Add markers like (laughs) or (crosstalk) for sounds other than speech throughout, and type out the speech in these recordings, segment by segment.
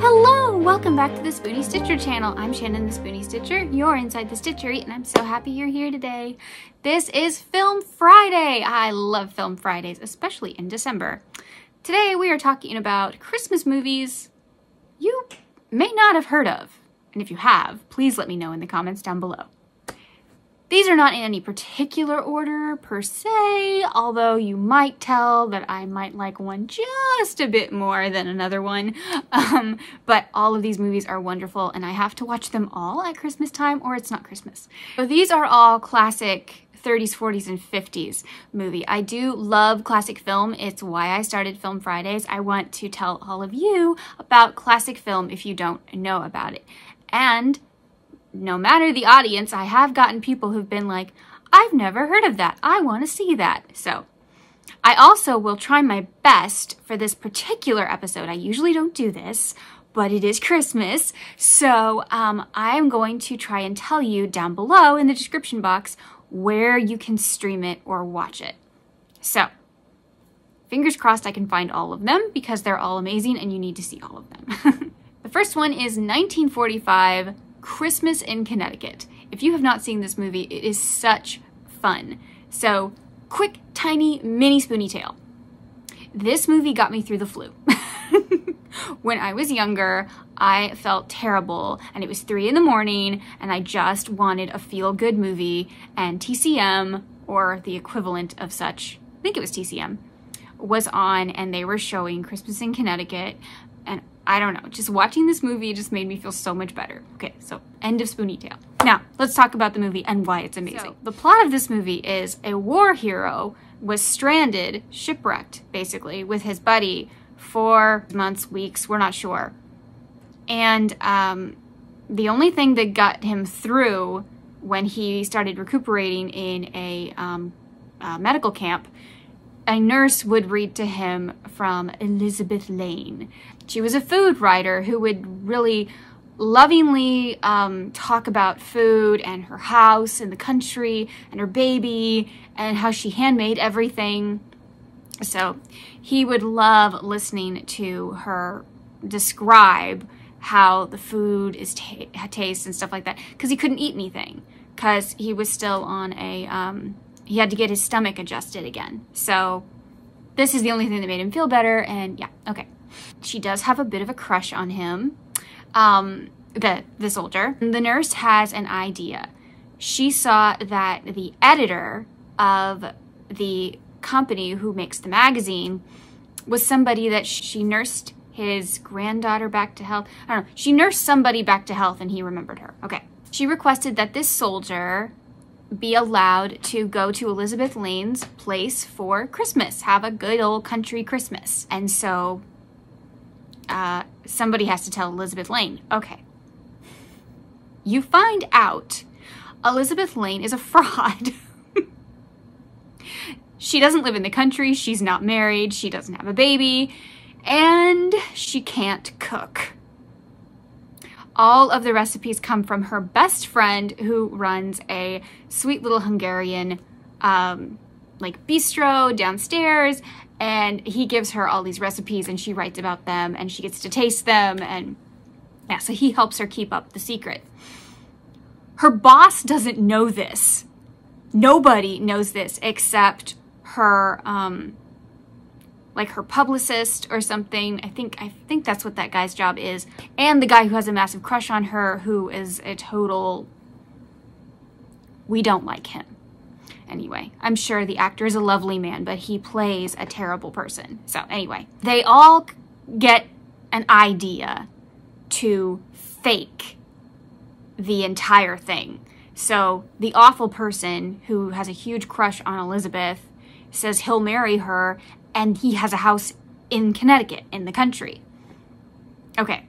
Hello, welcome back to the Spoonie Stitcher channel. I'm Shannon the Spoonie Stitcher. You're inside the Stitchery and I'm so happy you're here today. This is Film Friday. I love Film Fridays, especially in December. Today we are talking about Christmas movies you may not have heard of. And if you have, please let me know in the comments down below. These are not in any particular order per se, although you might tell that I might like one just a bit more than another one. (laughs) Um, but all of these movies are wonderful and I have to watch them all at Christmas time or it's not Christmas. So these are all classic 30s, 40s, and 50s movie. I do love classic film. It's why I started Film Fridays. I want to tell all of you about classic film if you don't know about it. And no matter the audience, I have gotten people who've been like, I've never heard of that. I want to see that. So I also will try my best for this particular episode. I usually don't do this, but it is Christmas. So um, I am going to try and tell you down below in the description box where you can stream it or watch it. So fingers crossed I can find all of them because they're all amazing and you need to see all of them. (laughs) the first one is 1945 Christmas in Connecticut. If you have not seen this movie, it is such fun. So, quick, tiny, mini spoony tale. This movie got me through the flu. (laughs) when I was younger, I felt terrible and it was three in the morning and I just wanted a feel good movie and TCM or the equivalent of such, I think it was TCM, was on and they were showing Christmas in Connecticut I don't know, just watching this movie just made me feel so much better. Okay, so end of Spoony Tale. Now, let's talk about the movie and why it's amazing. So, the plot of this movie is a war hero was stranded, shipwrecked, basically, with his buddy for months, weeks, we're not sure. And um, the only thing that got him through when he started recuperating in a, um, a medical camp a nurse would read to him from Elizabeth Lane. She was a food writer who would really lovingly um, talk about food and her house and the country and her baby and how she handmade everything. So he would love listening to her describe how the food is taste and stuff like that because he couldn't eat anything because he was still on a um, he had to get his stomach adjusted again. So this is the only thing that made him feel better. And yeah, okay. She does have a bit of a crush on him, um, the, the soldier. The nurse has an idea. She saw that the editor of the company who makes the magazine was somebody that she nursed his granddaughter back to health. I don't know. She nursed somebody back to health and he remembered her. Okay. She requested that this soldier be allowed to go to Elizabeth Lane's place for Christmas, have a good old country Christmas. And so uh, somebody has to tell Elizabeth Lane, okay. You find out Elizabeth Lane is a (laughs) fraud. she doesn't live in the country, she's not married, she doesn't have a baby, and she can't cook. All of the recipes come from her best friend who runs a sweet little Hungarian um, like bistro downstairs and he gives her all these recipes and she writes about them and she gets to taste them and yeah so he helps her keep up the secret her boss doesn't know this nobody knows this except her um, like her publicist or something. I think I think that's what that guy's job is. And the guy who has a massive crush on her who is a total we don't like him. Anyway, I'm sure the actor is a lovely man, but he plays a terrible person. So anyway, they all get an idea to fake the entire thing. So the awful person who has a huge crush on Elizabeth says he'll marry her and he has a house in Connecticut, in the country. Okay.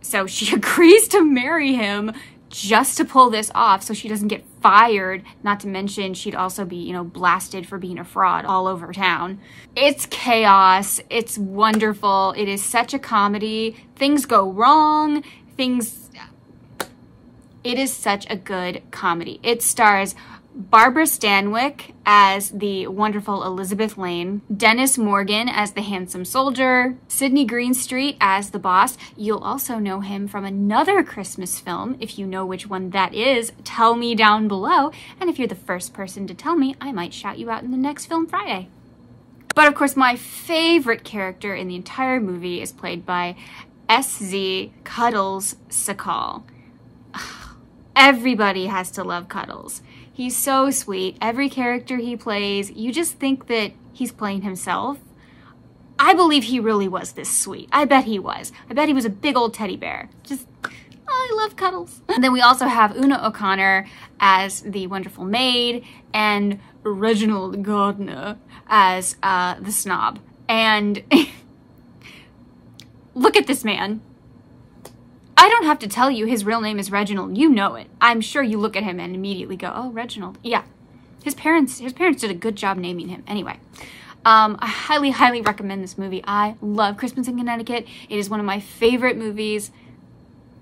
So she (laughs) agrees to marry him just to pull this off so she doesn't get fired. Not to mention, she'd also be, you know, blasted for being a fraud all over town. It's chaos. It's wonderful. It is such a comedy. Things go wrong. Things. It is such a good comedy. It stars Barbara Stanwyck as the wonderful Elizabeth Lane, Dennis Morgan as the handsome soldier, Sidney Greenstreet as the boss. You'll also know him from another Christmas film. If you know which one that is, tell me down below. And if you're the first person to tell me, I might shout you out in the next Film Friday. But of course, my favorite character in the entire movie is played by S.Z. Cuddles Sakall. (sighs) Everybody has to love Cuddles. He's so sweet. Every character he plays, you just think that he's playing himself. I believe he really was this sweet. I bet he was. I bet he was a big old teddy bear. Just, oh, I love cuddles. (laughs) And then we also have Una O'Connor as the wonderful maid and Reginald Gardiner as uh, the snob. And (laughs) look at this man. I don't have to tell you his real name is Reginald. You know it. I'm sure you look at him and immediately go, "Oh, Reginald." Yeah. His parents his parents did a good job naming him. Anyway, um, I highly highly recommend this movie. I love Christmas in Connecticut. It is one of my favorite movies.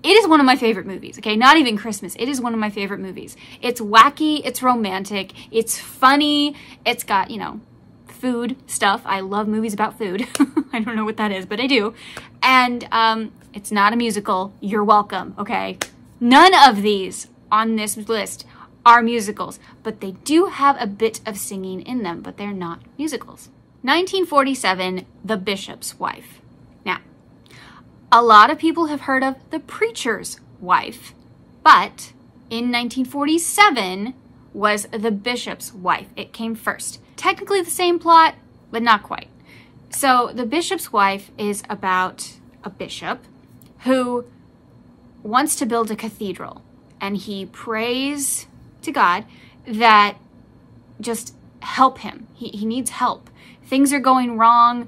It is one of my favorite movies, okay? Not even Christmas. It is one of my favorite movies. It's wacky, it's romantic, it's funny, it's got, you know, food stuff. I love movies about food. (laughs) I don't know what that is, but I do. And um, it's not a musical. You're welcome, okay? None of these on this list are musicals, but they do have a bit of singing in them, but they're not musicals. 1947, The Bishop's Wife. Now, a lot of people have heard of The Preacher's Wife, but in 1947 was The Bishop's Wife. It came first. Technically the same plot, but not quite. So, The Bishop's Wife is about a bishop who wants to build a cathedral and he prays to God that just help him. He, he needs help. Things are going wrong.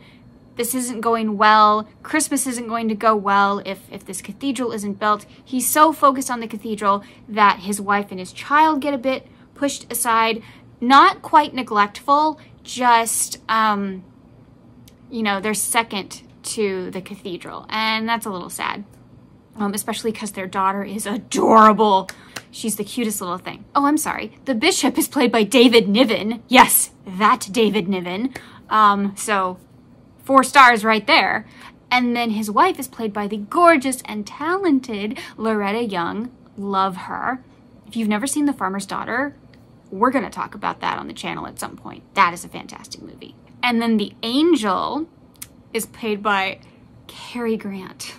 This isn't going well. Christmas isn't going to go well if, if this cathedral isn't built. He's so focused on the cathedral that his wife and his child get a bit pushed aside. Not quite neglectful, just, um, you know, they're second to the cathedral, and that's a little sad. Um, especially because their daughter is adorable. She's the cutest little thing. Oh, I'm sorry. The bishop is played by David Niven. Yes, that David Niven. Um, so, four stars right there. And then his wife is played by the gorgeous and talented Loretta Young. Love her. If you've never seen The Farmer's Daughter, we're going to talk about that on the channel at some point. That is a fantastic movie. And then the angel is played by Cary Grant.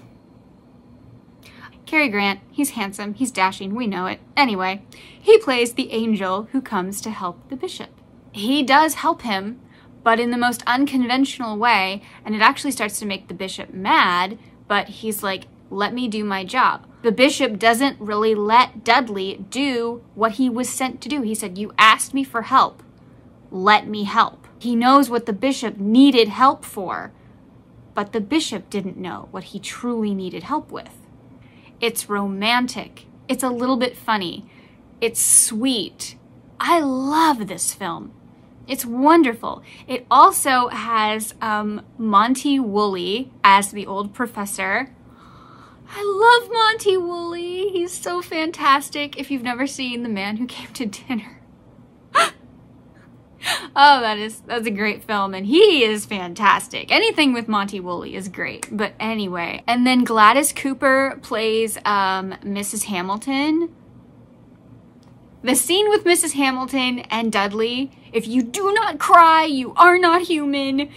Cary Grant, he's handsome, he's dashing, we know it. Anyway, he plays the angel who comes to help the bishop. He does help him, but in the most unconventional way, and it actually starts to make the bishop mad, but he's like, let me do my job. The bishop doesn't really let Dudley do what he was sent to do. He said, You asked me for help. Let me help. He knows what the bishop needed help for, but the bishop didn't know what he truly needed help with. It's romantic. It's a little bit funny. It's sweet. I love this film. It's wonderful. It also has um, Monty Woolley as the old professor. I love Monty Woolley. He's so fantastic. If you've never seen The Man Who Came to Dinner, (laughs) oh, that is that's a great film, and he is fantastic. Anything with Monty Woolley is great. But anyway, and then Gladys Cooper plays um, Mrs. Hamilton. The scene with Mrs. Hamilton and Dudley, if you do not cry, you are not human.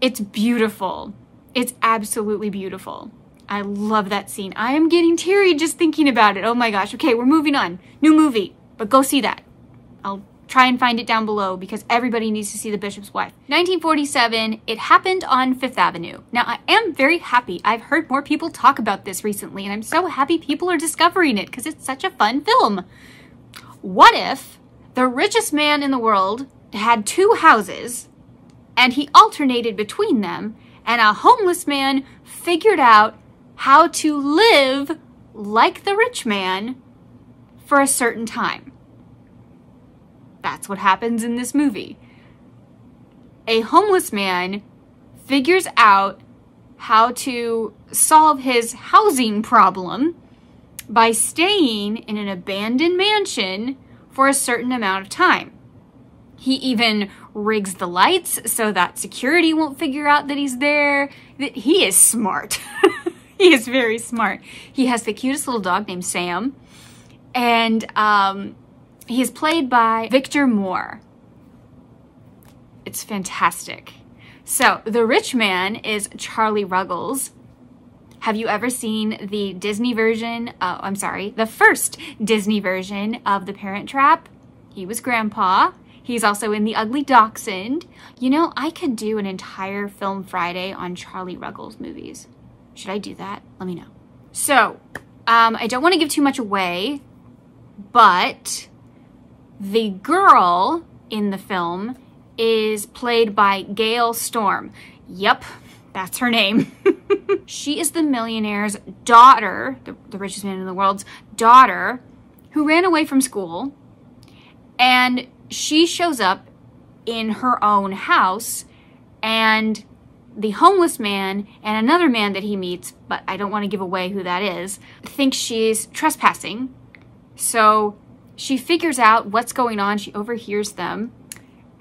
It's beautiful. It's absolutely beautiful. I love that scene. I am getting teary just thinking about it. Oh my gosh. Okay, we're moving on. New movie, but go see that. I'll try and find it down below because everybody needs to see The Bishop's Wife. 1947, it happened on Fifth Avenue. Now, I am very happy. I've heard more people talk about this recently, and I'm so happy people are discovering it because it's such a fun film. What if the richest man in the world had two houses and he alternated between them, and a homeless man figured out how to live like the rich man for a certain time? That's what happens in this movie. A homeless man figures out how to solve his housing problem by staying in an abandoned mansion for a certain amount of time. He even rigs the lights so that security won't figure out that he's there. That he is smart. (laughs) he is very smart. He has the cutest little dog named Sam. And um, he is played by Victor Moore. It's fantastic. So, the rich man is Charlie Ruggles. Have you ever seen the Disney version? Oh, I'm sorry, the first Disney version of The Parent Trap? He was Grandpa. He's also in The Ugly Dachshund. You know, I could do an entire Film Friday on Charlie Ruggles movies. Should I do that? Let me know. So, um, I don't want to give too much away, but the girl in the film is played by Gale Storm. Yep, that's her name. (laughs) she is the millionaire's daughter, the, the richest man in the world's daughter, who ran away from school and she shows up in her own house and the homeless man and another man that he meets, but I don't want to give away who that is, thinks she's trespassing. So she figures out what's going on. She overhears them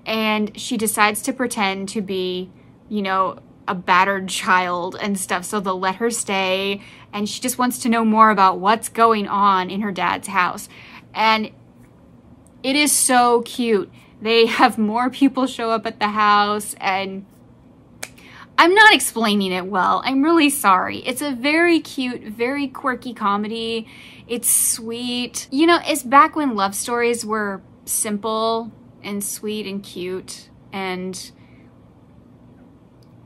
and she decides to pretend to be, you know, a battered child and stuff. So they'll let her stay and she just wants to know more about what's going on in her dad's house. And it is so cute. They (laughs) have more people show up at the house and I'm not explaining it well. I'm really sorry. It's a very cute, very quirky comedy. It's sweet. You know, it's back when love stories were simple and sweet and cute and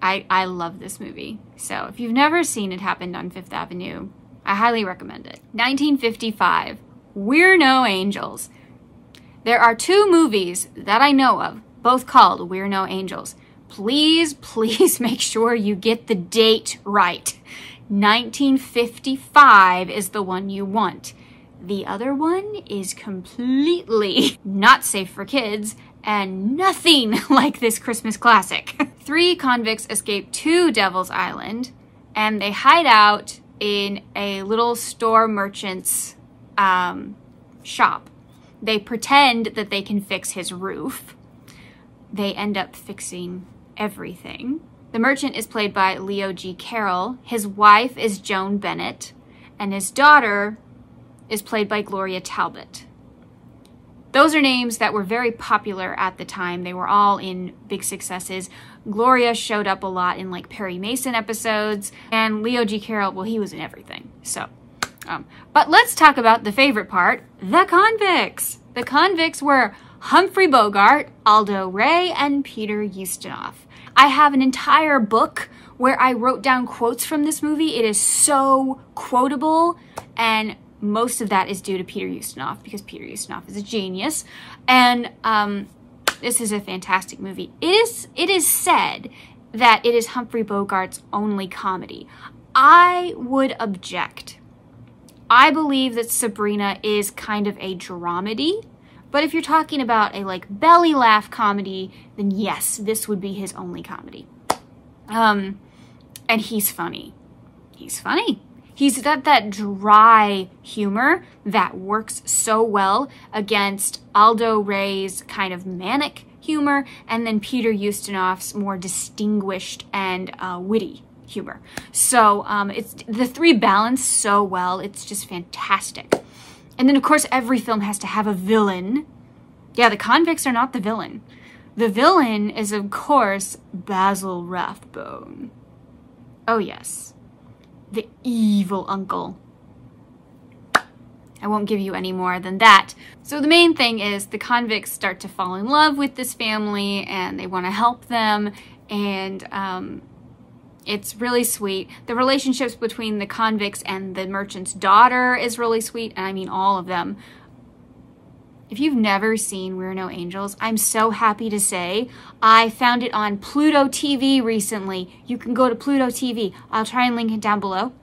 I I love this movie. So, if you've never seen It Happened on Fifth Avenue, I highly recommend it. 1955. We're No Angels. There are two movies that I know of, both called We're No Angels. Please, (laughs) please make sure you get the date right. 1955 is the one you want. The other one is completely (laughs) not safe for kids and nothing (laughs) like this Christmas classic. Three convicts escape to Devil's Island and they hide out in a little store merchant's um, shop. They pretend that they can fix his roof. They end up fixing everything. The merchant is played by Leo G. Carroll. His wife is Joan Bennett, and his daughter is played by Gloria Talbott. Those are names that were very popular at the time. They were all in big successes. Gloria showed up a lot in like Perry Mason episodes, and Leo G. Carroll, well, he was in everything. So um, but let's talk about the favorite part, the convicts. The convicts were Humphrey Bogart, Aldo Ray, and Peter Ustinov. I have an entire book where I wrote down quotes from this movie. It is so quotable, and most of that is due to Peter Ustinov because Peter Ustinov is a genius. And um, this is a fantastic movie. It is, it is said that it is Humphrey Bogart's only comedy. I would object I believe that Sabrina is kind of a dramedy. But if you're talking about a like belly laugh comedy, then yes, this would be his only comedy. Um, and he's funny. He's funny. He's got that dry humor that works so well against Aldo Ray's kind of manic humor and then Peter Ustinov's more distinguished and uh, witty humor. So um, it's the three balance so well. It's just fantastic. And then, of course, every film has to have a villain. Yeah, the convicts are not the villain. The villain is, of course, Basil Rathbone. Oh, yes. The evil uncle. I won't give you any more than that. So the main thing is the convicts start to fall in love with this family and they want to help them and um, it's really sweet. The relationships between the convicts and the merchant's daughter is really sweet, and I mean all of them. If you've never seen We're No Angels, I'm so happy to say I found it on Pluto TV recently. You can go to Pluto TV. I'll try and link it down below.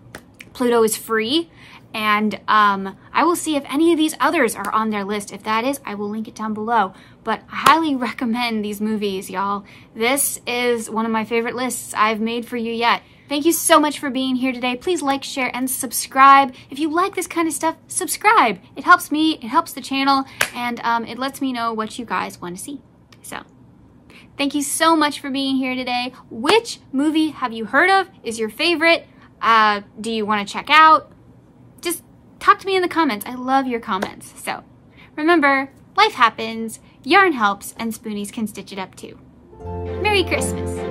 Pluto is free, and um, I will see if any of these others are on their list. If that is, I will link it down below. But I highly (laughs) recommend these movies, y'all. This is one of my favorite lists I've made for you yet. Thank you so much for being here today. Please like, share, and subscribe. If you like this kind of stuff, subscribe. It helps me, it helps the channel, and um, it lets me know what you guys want to see. So, thank you so much for being here today. Which movie have you heard of? Is your favorite? Uh, do you want to check out? Just talk to me in the comments. I love your comments. So, remember, life happens, yarn helps, and spoonies can stitch it up too. Merry Christmas!